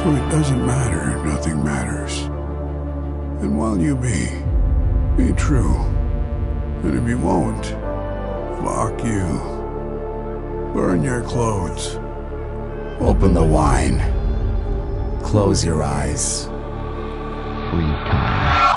So it doesn't matter, nothing matters. And while you be, be true. And if you won't, fuck you. Burn your clothes. Open the wine. Close your eyes. Free time.